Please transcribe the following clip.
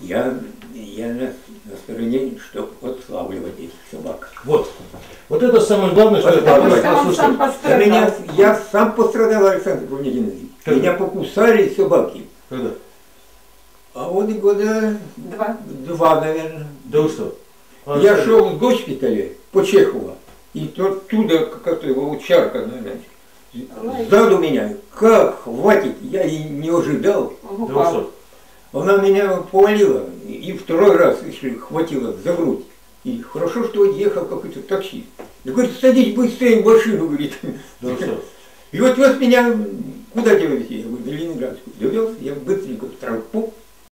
Я, я на, на стороне, чтобы отлавливать этих собак. Вот. Вот это самое главное, что я Потому Послушай, сам Да пострадал. меня, я сам пострадал, Александр. Как? Меня покусали собаки. Когда? А вот года Два. два, наверное. Да вы что? А, Я что? шел в госпитале по Чехова, и то оттуда какая-то его чарка, наверное, сзаду меня, как хватит, я и не ожидал. Да? Она меня повалила, и второй раз еще хватило за грудь. И хорошо, что ехал какой-то таксист. Да говорит, садись быстрее в машину, говорит. Что? И вот вез меня, куда тебя везти? Я говорю, на Ленинградскую. Довез, я быстренько в травмпункт